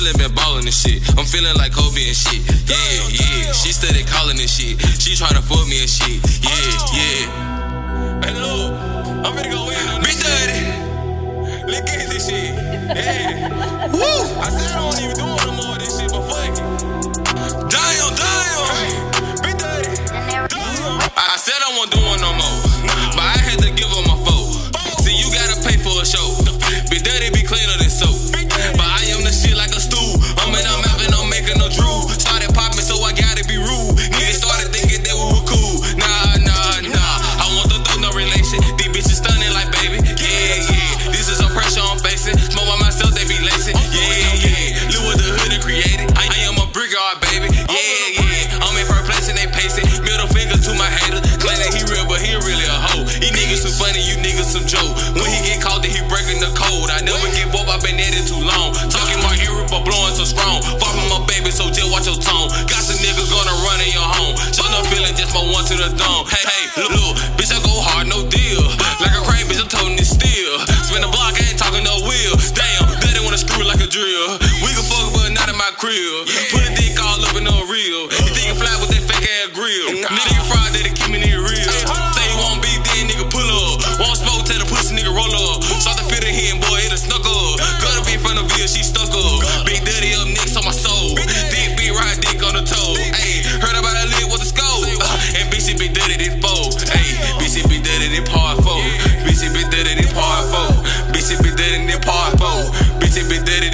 really been ballin' and shit. I'm feeling like Kobe and shit. Yeah, yeah. She steady calling and shit. She tryna fuck me and shit. Yeah, yeah. Hey, look, I'm finna go in this dirty. Look at this shit. Yeah. Woo! I said I don't even These bitches stunning like baby. Yeah, yeah. This is a pressure I'm facing. Smoke by myself, they be lacing. Yeah, yeah. Look what the hood done created. I, I am a brickyard, baby. Yeah, yeah. I'm in first place and they pacing. Middle finger to my haters. that he real, but he really a hoe. These niggas too funny, you niggas some joke. When he get caught, then he breaking the code. I never give up, I've been at it too long. Talking my hero, but blowing so strong. Fuck with my baby, so just watch your tone. Got some niggas gonna run in your home. Show no feeling, just my one to the dome. Hey, hey, look, drill. We can fuck, but not in my crib. Put a dick all up in no real. You think you fly with that fake ass grill. Nigga, you fried, that keep me near real. Say you won't be dead, nigga, pull up. Won't smoke, tell the pussy nigga roll up. Start to feel the hit, boy, it'll snuck up. Gotta be in front of Bill, she stuck up. Big daddy up next on my soul. Dick, big right dick on the toe. Ayy, heard about that lick with the scope. Uh, and BC Big Daddy, this foe. Ayy, BC Big Daddy, this part four. BC Big Daddy, this part four. BC Big Daddy, this part four. BC Big Daddy,